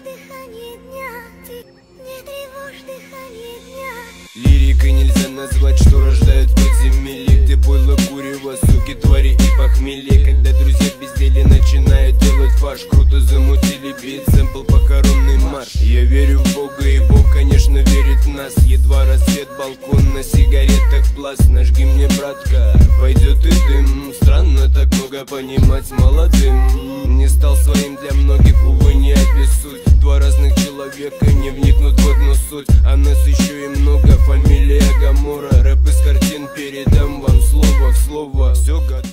дыхание дня, не тревожь дыхание дня. Лирикой нельзя назвать, что рождают подземелье Где пойло, курево, суки, твари и похмелье. Когда друзья безделье начинают делать фарш Круто замутили бит, сэмпл похоронный марш. Я верю в Бога и Бог, конечно, верит в нас. Едва рассвет, балкон на сигаретах пласт Нажги мне, братка, пойдет и дым. Странно так много понимать молодым. Не стал своим человека не вникнут в одну суть. А нас еще и много, фамилия Гамора. Рэп из картин, передам вам слово в слово. Все готово.